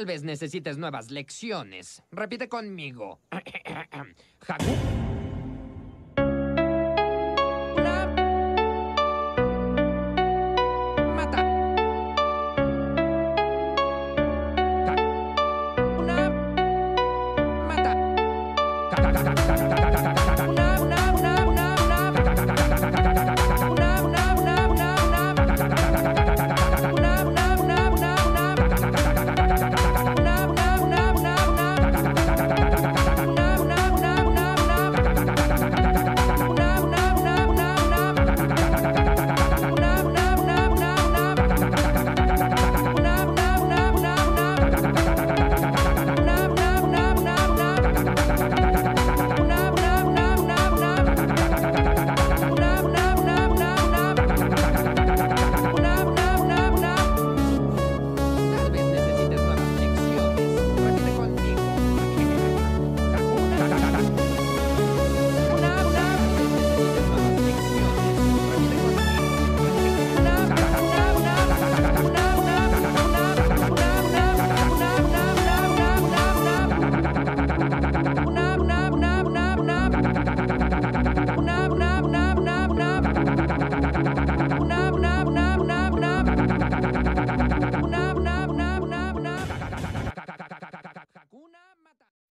Tal vez necesites nuevas lecciones. Repite conmigo. Haku.